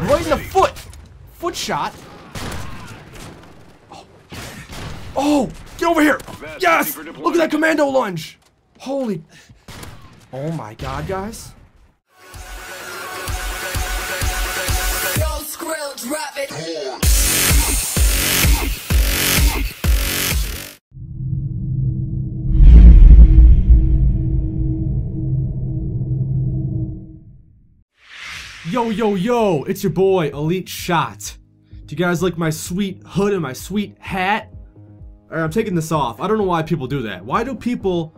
Right in the foot. Foot shot. Oh. oh, get over here. Yes. Look at that commando lunge. Holy. Oh my god, guys. Yo, yo, yo, it's your boy, Elite Shot. Do you guys like my sweet hood and my sweet hat? Alright, I'm taking this off. I don't know why people do that. Why do people...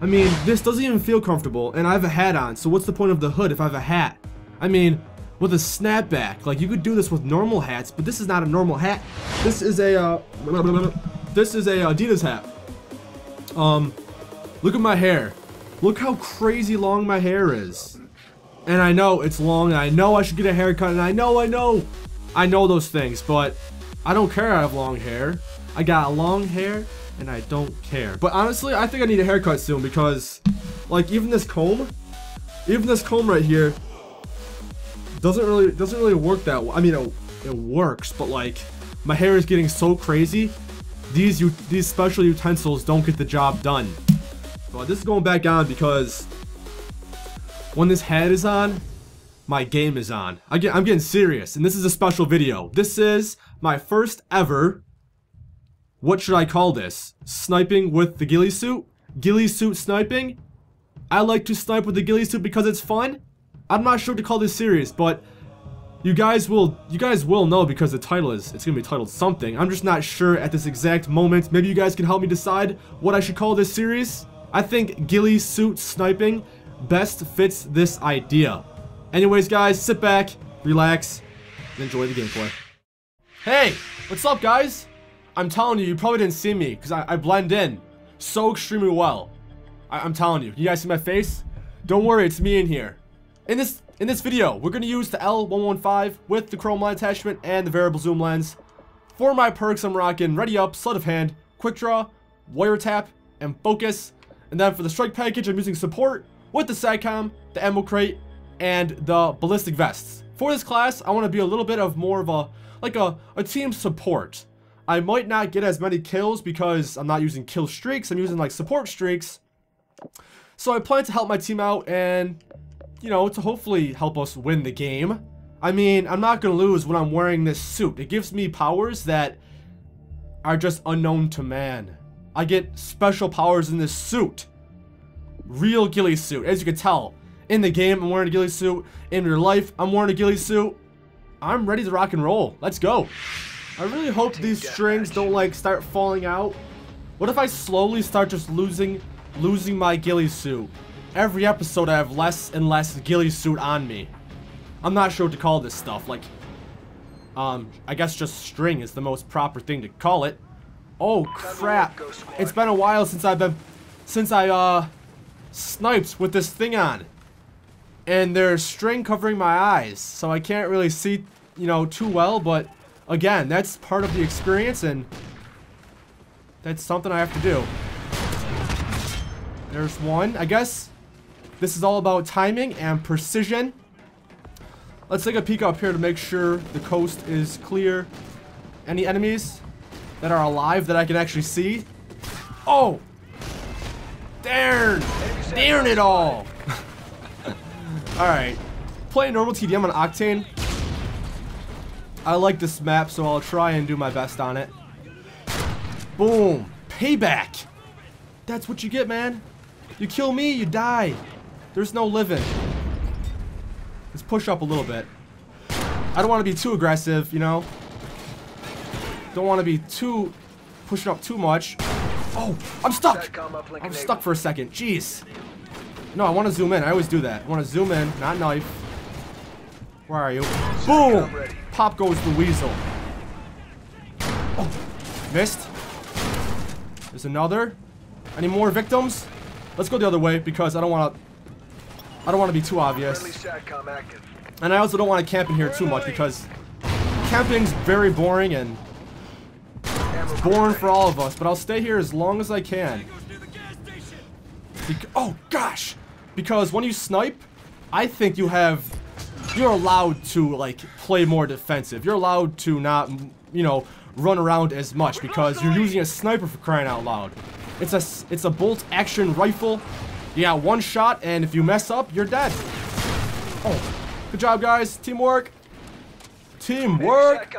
I mean, this doesn't even feel comfortable, and I have a hat on, so what's the point of the hood if I have a hat? I mean, with a snapback, like, you could do this with normal hats, but this is not a normal hat. This is a, uh... This is a Adidas hat. Um, look at my hair. Look how crazy long my hair is. And I know it's long, and I know I should get a haircut, and I know, I know, I know those things, but I don't care I have long hair. I got long hair, and I don't care. But honestly, I think I need a haircut soon, because, like, even this comb, even this comb right here, doesn't really, doesn't really work that well. I mean, it, it works, but, like, my hair is getting so crazy, these, you these special utensils don't get the job done. But this is going back on because when this head is on, my game is on. I get, I'm getting serious, and this is a special video. This is my first ever, what should I call this? Sniping with the ghillie suit? Ghillie suit sniping? I like to snipe with the ghillie suit because it's fun? I'm not sure to call this serious, but you guys will you guys will know because the title is it's gonna be titled something. I'm just not sure at this exact moment. Maybe you guys can help me decide what I should call this series. I think ghillie suit sniping best fits this idea. Anyways, guys, sit back, relax, and enjoy the gameplay. Hey, what's up, guys? I'm telling you, you probably didn't see me, because I, I, blend in so extremely well. I, I'm telling you, you guys see my face? Don't worry, it's me in here. In this in this video, we're going to use the L115 with the chrome line attachment and the variable zoom lens. For my perks, I'm rocking Ready Up, Sleight of Hand, Quick Draw, Wiretap, and Focus. And then for the strike package, I'm using Support, with the SATCOM, the ammo crate, and the ballistic vests. For this class, I want to be a little bit of more of a, like a, a team support. I might not get as many kills because I'm not using kill streaks, I'm using like support streaks. So I plan to help my team out and, you know, to hopefully help us win the game. I mean, I'm not going to lose when I'm wearing this suit. It gives me powers that are just unknown to man. I get special powers in this suit real ghillie suit. As you can tell, in the game, I'm wearing a ghillie suit. In real life, I'm wearing a ghillie suit. I'm ready to rock and roll. Let's go. I really hope these strings don't like start falling out. What if I slowly start just losing losing my ghillie suit? Every episode I have less and less ghillie suit on me. I'm not sure what to call this stuff. Like, um, I guess just string is the most proper thing to call it. Oh crap! It's been a while since I've been, since I uh, snipes with this thing on. And there's string covering my eyes, so I can't really see, you know, too well, but again, that's part of the experience, and that's something I have to do. There's one. I guess this is all about timing and precision. Let's take a peek up here to make sure the coast is clear. Any enemies that are alive that I can actually see? Oh! Darn! Darn it all! Alright. Playing normal TDM on Octane. I like this map, so I'll try and do my best on it. Boom. Payback! That's what you get, man. You kill me, you die. There's no living. Let's push up a little bit. I don't want to be too aggressive, you know? Don't want to be too... pushing up too much. Oh, I'm stuck. I'm stuck for a second. Jeez. No, I want to zoom in. I always do that. I want to zoom in, not knife. Where are you? Boom! Pop goes the weasel. Oh, missed. There's another. Any more victims? Let's go the other way because I don't want to. I don't want to be too obvious. And I also don't want to camp in here too much because camping's very boring and boring for all of us, but I'll stay here as long as I can. oh, gosh! Because when you snipe, I think you have you're allowed to like play more defensive. You're allowed to not, you know, run around as much because you're using a sniper for crying out loud. It's a it's a bolt action rifle. You got one shot, and if you mess up, you're dead. Oh, good job, guys. Teamwork. Teamwork.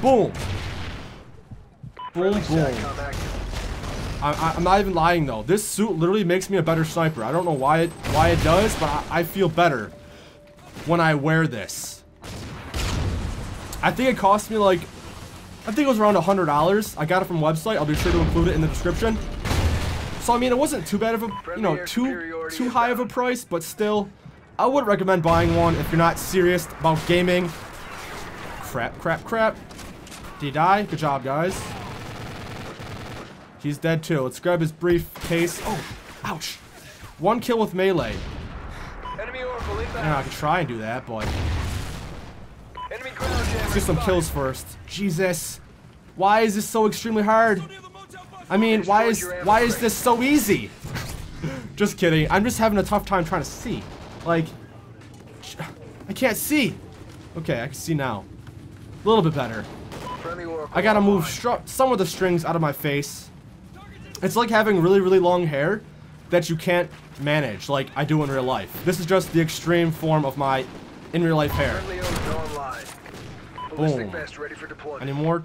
Boom. Boom, boom. I, am not even lying though. This suit literally makes me a better sniper. I don't know why it why it does, but I, I feel better when I wear this. I think it cost me like, I think it was around a $100. I got it from website. I'll be sure to include it in the description. So I mean, it wasn't too bad of a, you know, too too high of a price, but still, I would recommend buying one if you're not serious about gaming. Crap, crap, crap. Did he die? Good job, guys. He's dead too. Let's grab his briefcase. Oh, ouch. One kill with melee. Yeah, I can try and do that, but... Let's get some kills first. Jesus. Why is this so extremely hard? I mean, why is why is this so easy? just kidding. I'm just having a tough time trying to see. Like, I can't see. Okay, I can see now. A little bit better. I gotta move some of the strings out of my face. It's like having really, really long hair that you can't manage like I do in real life. This is just the extreme form of my in real life hair. Boom. Any more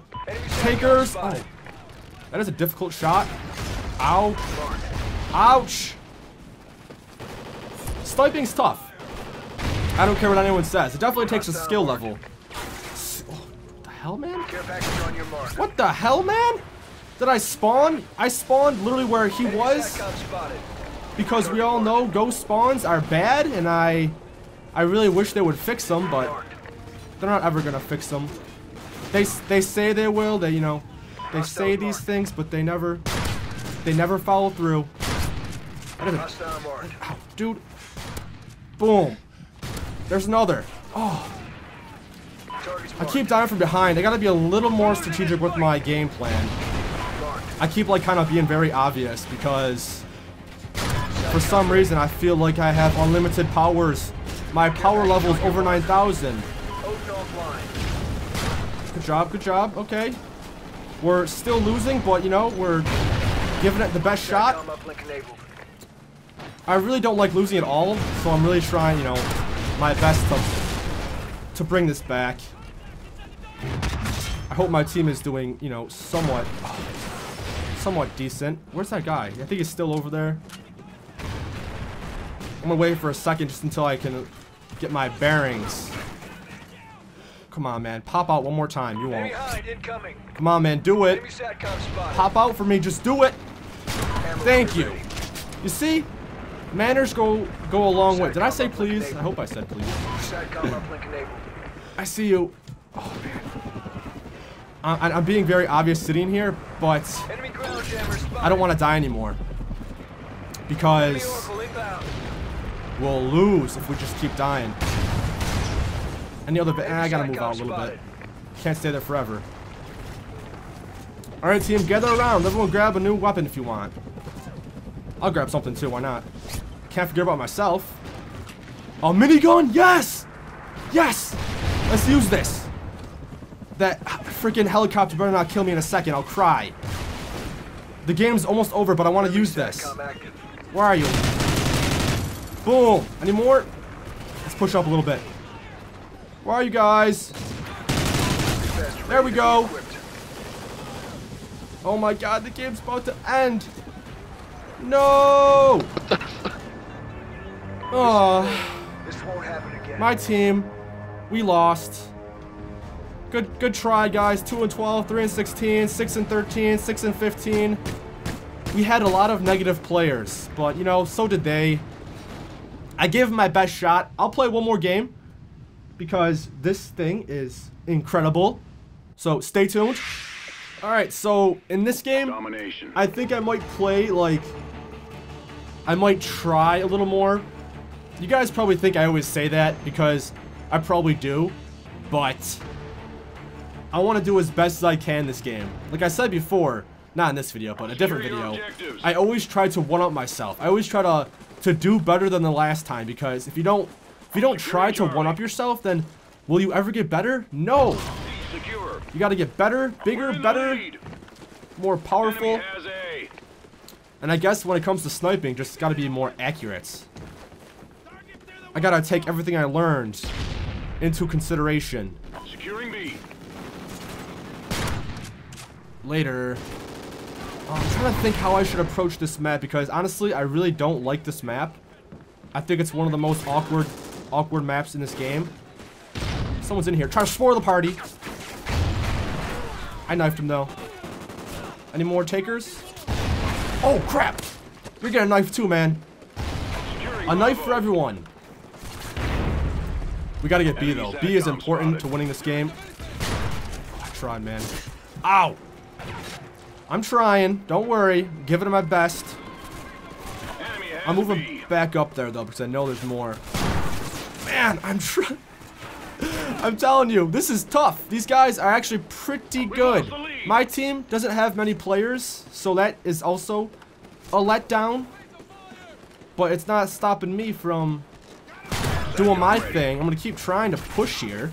takers? Oh. That is a difficult shot. Ow. Ouch. Sniping's tough. I don't care what anyone says. It definitely takes a skill level. Oh, the hell, man? What the hell, man? Did I spawn? I spawned literally where he was. Because we all know ghost spawns are bad, and I I really wish they would fix them, but they're not ever gonna fix them. They they say they will. They you know they say these things, but they never they never follow through. Ow, dude. Boom. There's another. Oh. I keep dying from behind. I gotta be a little more strategic with my game plan. I keep like kind of being very obvious because for some reason I feel like I have unlimited powers. My power level is over 9,000. Good job, good job. Okay. We're still losing, but you know, we're giving it the best shot. I really don't like losing at all, so I'm really trying, you know, my best to, to bring this back. I hope my team is doing, you know, somewhat... Oh somewhat decent. Where's that guy? I think he's still over there. I'm gonna wait for a second just until I can get my bearings. Come on, man. Pop out one more time. You won't. Come on, man. Do it. Pop out for me. Just do it. Thank you. You see? Manners go go a long way. Did I say please? I hope I said please. I see you. Oh, man. I I'm being very obvious sitting here, but I don't want to die anymore. Because we'll lose if we just keep dying. Any other bit? I gotta move out a little bit. Can't stay there forever. Alright, team, gather around. Everyone grab a new weapon if you want. I'll grab something too, why not? Can't forget about myself. A minigun? Yes! Yes! Let's use this. That uh, freaking helicopter better not kill me in a second. I'll cry. The game's almost over, but I want to use this. Where are you? Boom. Any more? Let's push up a little bit. Where are you guys? There we go. Oh my god, the game's about to end. No! Oh. My team, we lost. Good good try, guys. 2 and 12, 3 and 16, 6 and 13, 6 and 15. We had a lot of negative players, but, you know, so did they. I gave my best shot. I'll play one more game because this thing is incredible. So stay tuned. Alright, so in this game, Domination. I think I might play, like, I might try a little more. You guys probably think I always say that because I probably do, but I want to do as best as I can this game. Like I said before, not in this video, but a different video, I always try to one-up myself. I always try to, to do better than the last time because if you don't If you don't try to one-up yourself, then will you ever get better? No. You gotta get better, bigger, We're in the better, more powerful. Enemy has A. And I guess when it comes to sniping, just gotta be more accurate. I gotta take everything I learned into consideration. Securing B. Later. Oh, I'm trying to think how I should approach this map because honestly, I really don't like this map. I think it's one of the most awkward, awkward maps in this game. Someone's in here trying to spoil the party. I knifed him though. Any more takers? Oh crap! You're getting a knife too, man. A knife for everyone. We gotta get B though. B is important to winning this game. I tried, man. Ow! I'm trying. Don't worry. I'm Giving it my best. I'm moving back up there though because I know there's more. Man, I'm trying. I'm telling you, this is tough. These guys are actually pretty good. lost the lead. My team doesn't have many players, so that is also a letdown. But it's not stopping me from doing my thing. I'm gonna keep trying to push here.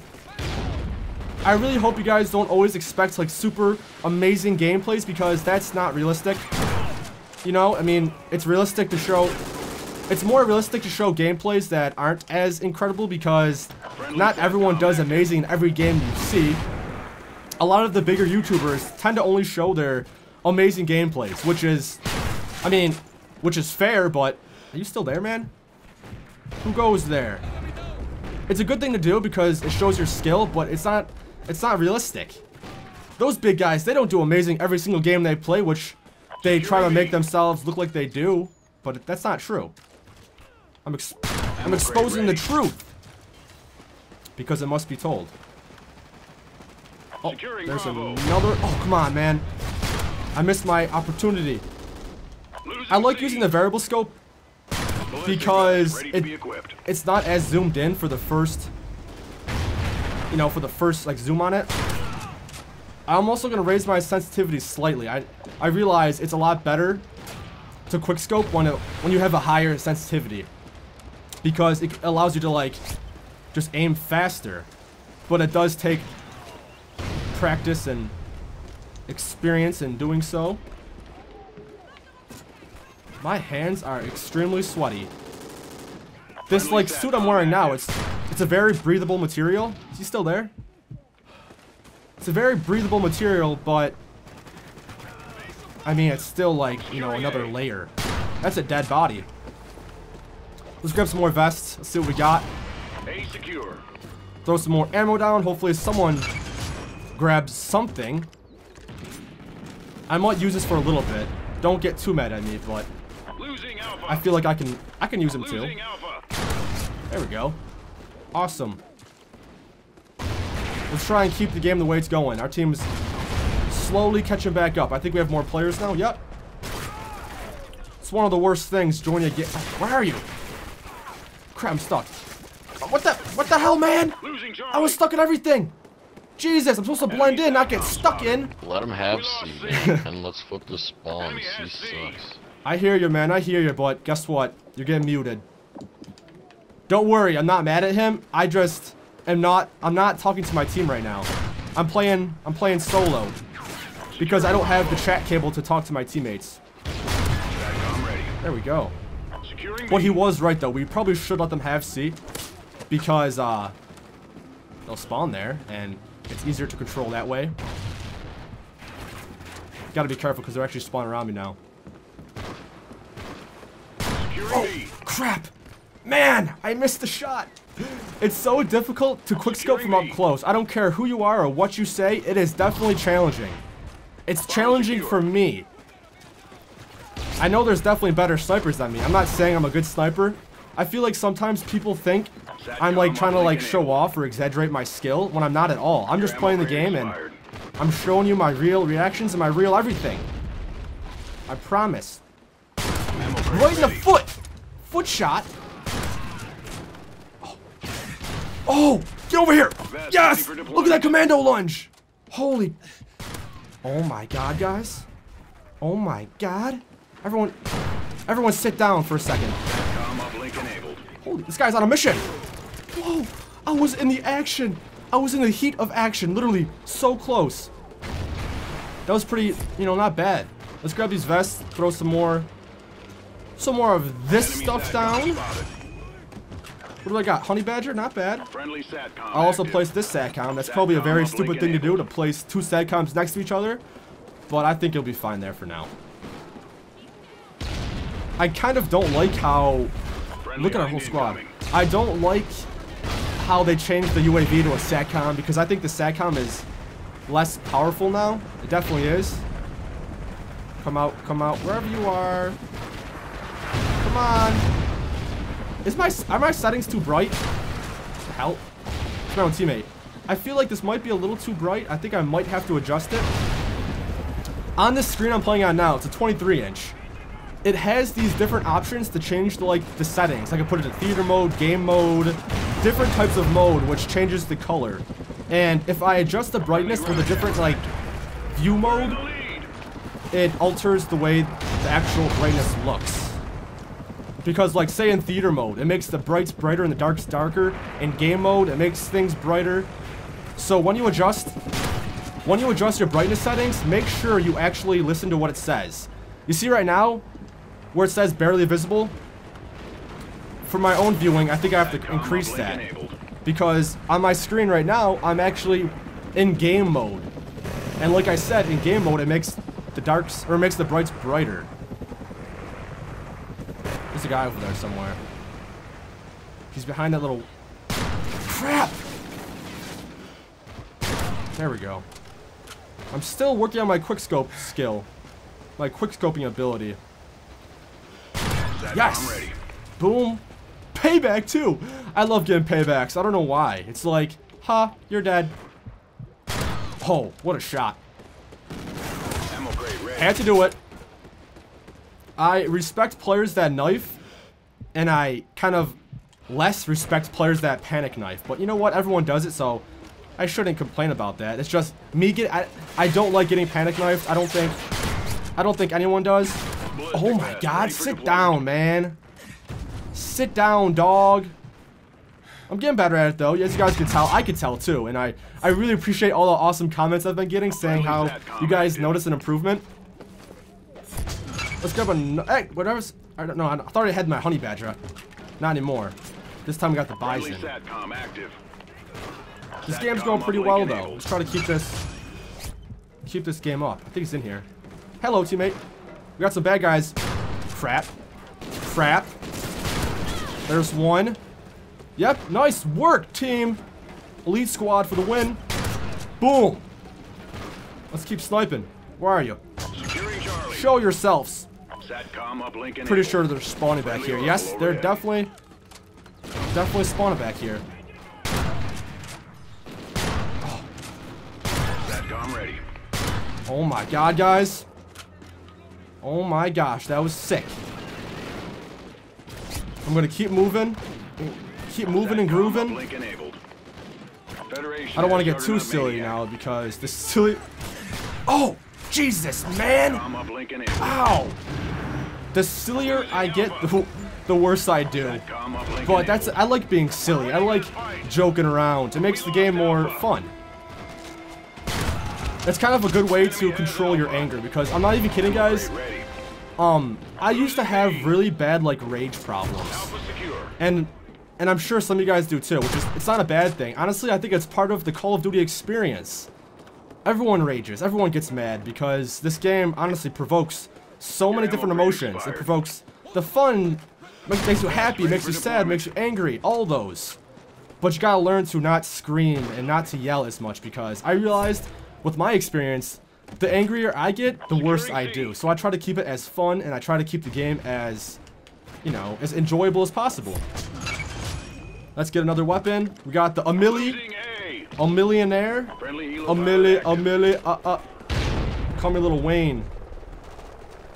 I really hope you guys don't always expect like super amazing gameplays because that's not realistic. You know, I mean, it's realistic to show it's more realistic to show gameplays that aren't as incredible because not everyone does amazing in every game you see. A lot of the bigger YouTubers tend to only show their amazing gameplays, which is, I mean, which is fair, but are you still there, man? Who goes there? It's a good thing to do because it shows your skill, but it's not, it's not realistic. Those big guys, they don't do amazing every single game they play, which they try to make themselves look like they do, but that's not true. I'm ex I'm exposing the truth because it must be told. Oh, there's another. Oh, come on, man. I missed my opportunity. I like using the variable scope. Because it, it's not as zoomed in for the first, you know, for the first like zoom on it. I'm also gonna raise my sensitivity slightly. I I realize it's a lot better to quickscope when it when you have a higher sensitivity because it allows you to like just aim faster, but it does take practice and experience in doing so. My hands are extremely sweaty. This like suit I'm wearing now, it's it's a very breathable material. Is he still there? It's a very breathable material, but I mean it's still like, you know, another layer. That's a dead body. Let's grab some more vests. Let's see what we got. A secure. Throw some more ammo down. Hopefully someone grabs something. I might use this for a little bit. Don't get too mad at me, but. I feel like I can I can use them too. There we go. Awesome. Let's try and keep the game the way it's going. Our team's slowly catching back up. I think we have more players now. Yep. It's one of the worst things joining a game. Where are you? Crap, I'm stuck. What the? What the hell, man? I was stuck in everything. Jesus, I'm supposed to blend in, not get stuck in. Let him have We C, C. and let's flip the spawn. Enemy C. sucks. I hear you, man. I hear you, but guess what? You're getting muted. Don't worry, I'm not mad at him. I just am not. I'm not talking to my team right now. I'm playing. I'm playing solo because I don't have the chat cable to talk to my teammates. There we go. Well, he was right though. We probably should let them have C because uh, they'll spawn there and it's easier to control that way. Got to be careful because they're actually spawning around me now. Oh, crap! Man, I missed the shot. It's so difficult to quickscope from up close. I don't care who you are or what you say, it is definitely challenging. It's challenging for me. I know there's definitely better snipers than me. I'm not saying I'm a good sniper. I feel like sometimes people think I'm like trying to like show off or exaggerate my skill when I'm not at all. I'm just playing the game and I'm showing you my real reactions and my real everything. I promise. Right in the foot! Foot shot! Oh. Oh! Get over here! Yes! Look at that commando lunge! Holy... Oh my god, guys. Oh my god. Everyone... Everyone sit down for a second. SATCOM uplink enabled. Holy... This guy's on a mission! Whoa! I was in the action. I was in the heat of action. Literally so close. That was pretty, you know, not bad. Let's grab these vests, throw some more, some more of this Enemy stuff down. What do I got? Honey Badger? Not bad. I'll also placed this SATCOM. That's probably a very stupid thing to do, to place two SATCOMs next to each other. But I think it'll be fine there for now. I kind of don't like how... Look at our whole squad. I don't like how they changed the UAV to a SATCOM because I think the SATCOM is less powerful now. It definitely is. Come out, come out, wherever you are. Come on. Is my are my settings too bright? Help. It's my own teammate. I feel like this might be a little too bright. I think I might have to adjust it. On this screen I'm playing on now, it's a 23 inch. It has these different options to change the like the settings. I can put it in theater mode, game mode, different types of mode, which changes the color. And if I adjust the brightness with a different like view mode, it alters the way the actual brightness looks. Because like say in theater mode, it makes the brights brighter and the darks darker. In game mode, it makes things brighter. So when you adjust when you adjust your brightness settings, make sure you actually listen to what it says. You see right now where it says barely visible? For my own viewing, I think I have to increase that because on my screen right now, I'm actually in game mode. And like I said, in game mode, it makes the darks, or makes the brights brighter. A guy over there somewhere. He's behind that little... Crap! There we go. I'm still working on my quickscope skill. My quickscoping ability. SATCOM Yes! ready. Boom. Payback too. I love getting paybacks. I don't know why. It's like, ha, you're dead. Oh, what a shot. Had to do it. I respect players that knife, and I kind of less respect players that panic knife. But you know what? Everyone does it, so I shouldn't complain about that. It's just me get. I, I don't like getting panic knifed. I don't think. I don't think anyone does. Oh my God! Sit down, man. Sit down, dog. I'm getting better at it though. As you guys can tell, I can tell too, and I I really appreciate all the awesome comments I've been getting saying how you guys notice an improvement. Let's grab a hey whatever's I don't know. I thought I had my honey badger. Not anymore. This time we got the bison. This game's going pretty well though. Let's try to keep this keep this game up. I think he's in here. Hello, teammate. We got some bad guys. Crap. Crap. There's one. Yep, nice work, team. Elite squad for the win. Boom. Let's keep sniping. Where are you? Show yourselves. Pretty sure they're spawning back here. Yes, they're definitely definitely spawning back here. Ready. Oh my god, guys. Oh my gosh, that was sick. I'm gonna keep moving. Keep moving and grooving. uplink enabled. Federation I don't want to get too silly now because this silly. Oh, Jesus, man! SATCOM uplink enabled. Ow! The sillier I get, the, the worse I do. But that's. I like being silly. I like joking around. It makes the game more fun. It's kind of a good way to control your anger because I'm not even kidding, guys. Um, I used to have really bad like rage problems, and and I'm sure some of you guys do too. Which is it's not a bad thing. Honestly, I think it's part of the Call of Duty experience. Everyone rages. Everyone gets mad because this game honestly provokes so many different emotions. It provokes the fun, makes, you happy, makes you sad, makes you angry, all those. But you gotta learn to not scream and not to yell as much because I realized with my experience, the angrier I get, the worse I do. So I try to keep it as fun and I try to keep the game as, you know, as enjoyable as possible. Let's get another weapon. We got the Amili, a millionaire, a milli, a milli, uh, uh. Call me Lil Wayne.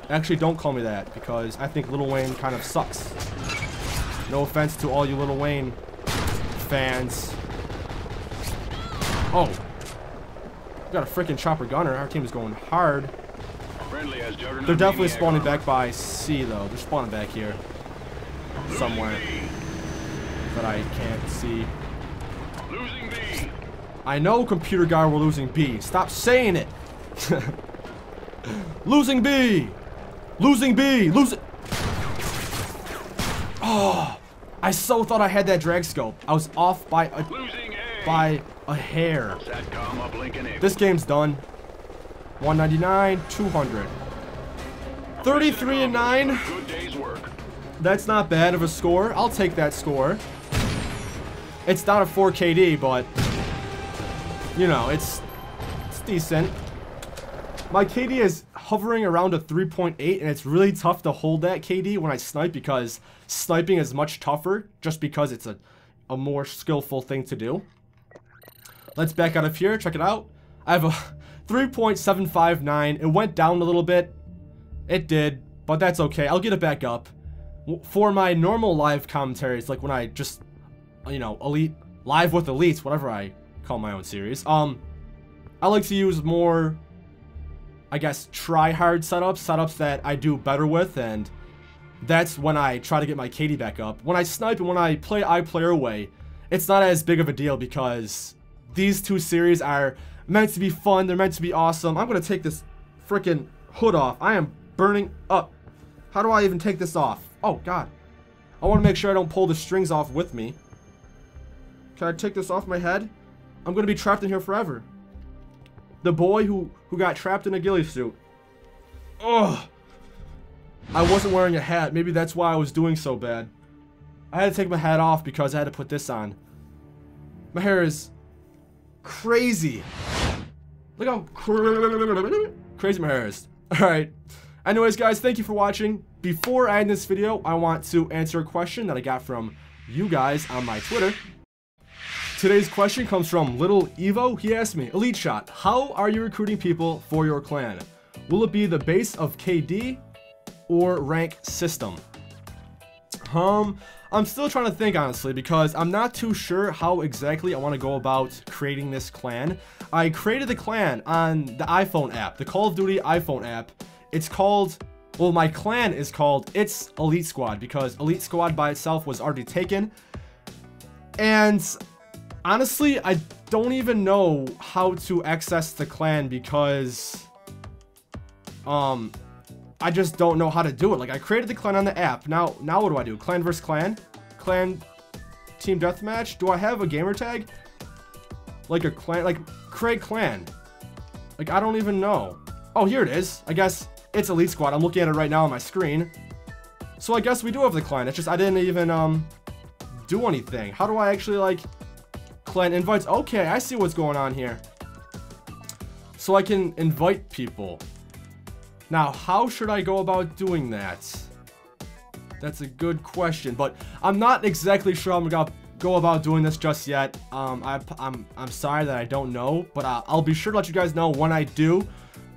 Actually, don't call me that because I think Lil Wayne kind of sucks. No offense to all you Lil Wayne fans. Oh. We got a freaking chopper gunner. Our team is going hard. They're definitely spawning back by C though. They're spawning back here. Somewhere. That I can't see. Losing B. I know, computer guy, we're losing B. Stop saying it. losing B. Losing B. Losing. Oh, ah, I so thought I had that drag scope. I was off by a A. by a hair. SATCOM uplink enabled. This game's done. 199, 200. 33 and 9. Good day's work. That's not bad of a score. I'll take that score. It's not a 4 KD, but you know, it's it's decent. My KD is hovering around a 3.8 and it's really tough to hold that KD when I snipe because sniping is much tougher just because it's a a more skillful thing to do. Let's back out of here. Check it out. I have a 3.759. It went down a little bit. It did, but that's okay. I'll get it back up. For my normal live commentaries, like when I just, you know, elite live with elites, whatever I call my own series. Um, I like to use more, I guess, try hard setups, setups that I do better with, and that's when I try to get my KD back up. When I snipe and when I play I Player Away, it's not as big of a deal because these two series are meant to be fun. They're meant to be awesome. I'm gonna take this freaking hood off. I am burning up. How do I even take this off? Oh God. I want to make sure I don't pull the strings off with me. Can I take this off my head? I'm gonna be trapped in here forever. The boy who who got trapped in a ghillie suit. Ugh. I wasn't wearing a hat. Maybe that's why I was doing so bad. I had to take my hat off because I had to put this on. My hair is crazy. Look how cra- crazy my hair is. Alright. Anyways, guys, thank you for watching. Before I end this video, I want to answer a question that I got from you guys on my Twitter. Today's question comes from Little Evo. He asked me, Elite Shot, how are you recruiting people for your clan? Will it be the base of KD or rank system? Um, I'm still trying to think honestly because I'm not too sure how exactly I want to go about creating this clan. I created the clan on the iPhone app, the Call of Duty iPhone app. It's called, well, my clan is called It's Elite Squad because Elite Squad by itself was already taken. And honestly, I don't even know how to access the clan because, um, I just don't know how to do it. Like I created the clan on the app. Now, now what do I do? Clan versus clan, clan, team deathmatch. Do I have a gamer tag? Like a clan, like create clan. Like I don't even know. Oh, here it is. I guess it's Elite Squad. I'm looking at it right now on my screen. So I guess we do have the clan. It's just I didn't even um do anything. How do I actually like clan invites? Okay, I see what's going on here. So I can invite people. Now, how should I go about doing that? That's a good question, but I'm not exactly sure I'm gonna go about doing this just yet. Um, I, I'm, I'm sorry that I don't know, but uh, I'll be sure to let you guys know when I do.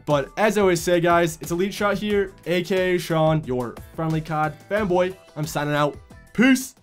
But as I always say, guys, it's Elite Shot here, aka Sean, your friendly COD fanboy. I'm signing out. Peace.